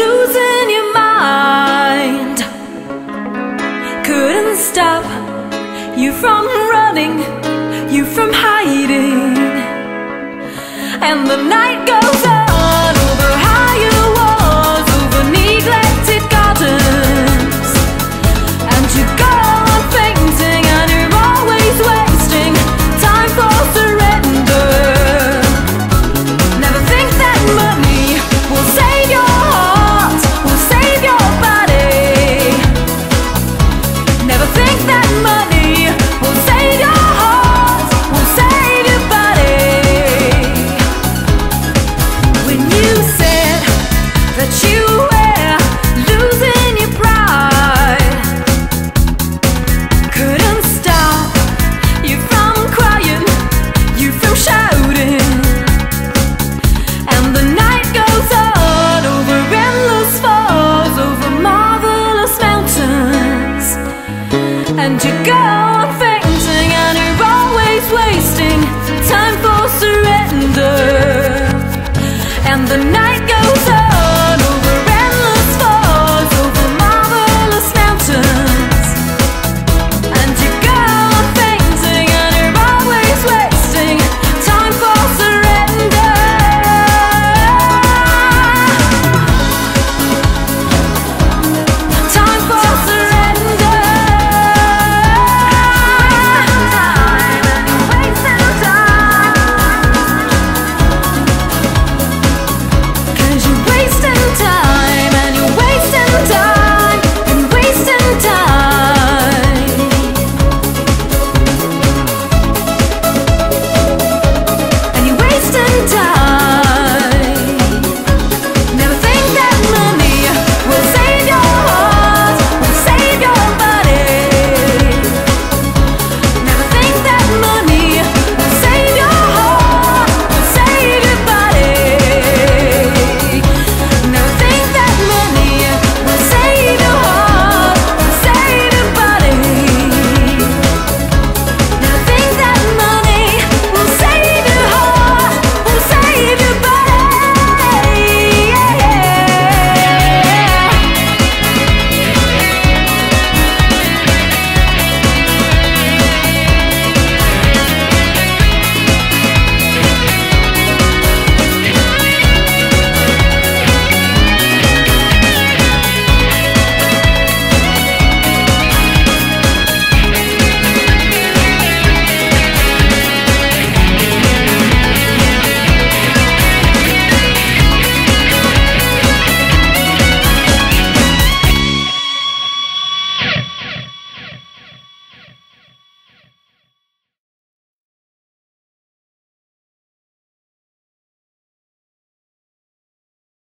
losing your mind. Couldn't stop you from running You from hiding. And the night goes To go. On fainting and you're always wasting time for surrender. And the night